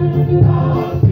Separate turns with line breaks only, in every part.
Thank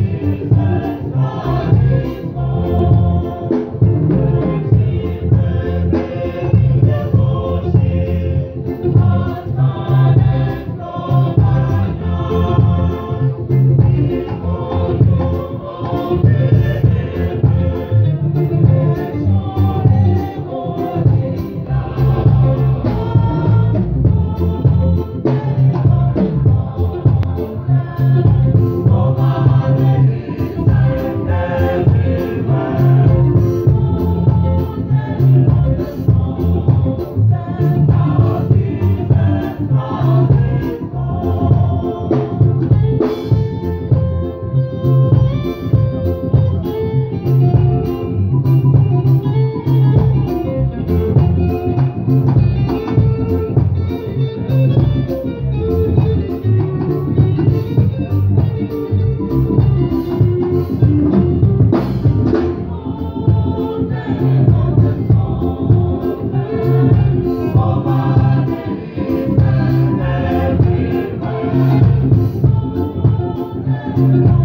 Never.